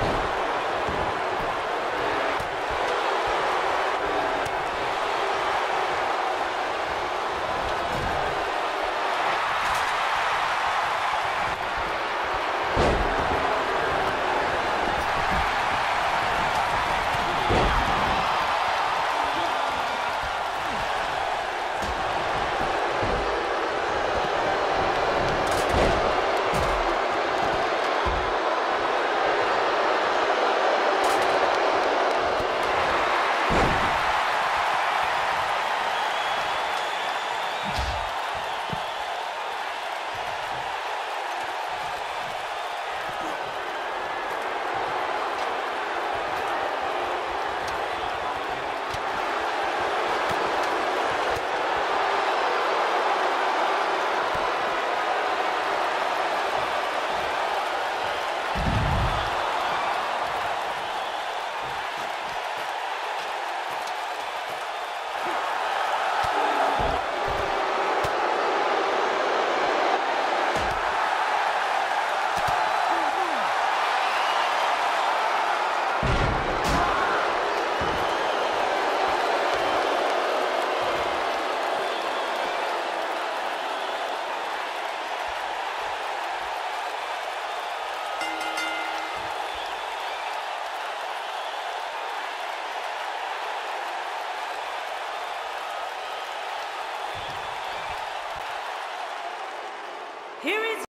Bye. Here is